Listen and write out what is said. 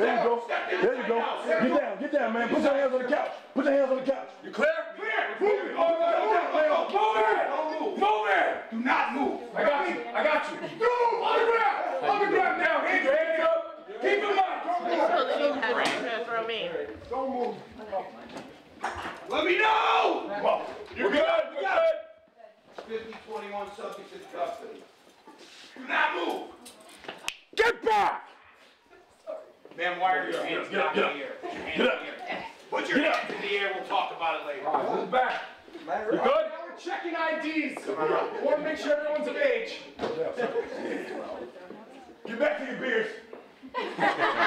down, you go. Get down. Get down, man. Put your hands on the couch. Put your hands on the couch. You clear? Clear. Move it. Oh, move it. Move it. Don't move. Move it. Do not move. I got you. I got you. Move on the ground. On the ground now. Hands, hands up. Keep them up. Throw me. Don't move. Let me know! You good? You good? 5021 subject in custody. Do not move. Get back. Ma'am, why are your hands Get up, not in get the air? Put your hands Get in up. the air. Put your hands in the air, we'll talk about it later. Move back. You good? Now we're checking IDs. We want to make sure everyone's of age. Get back to your beers.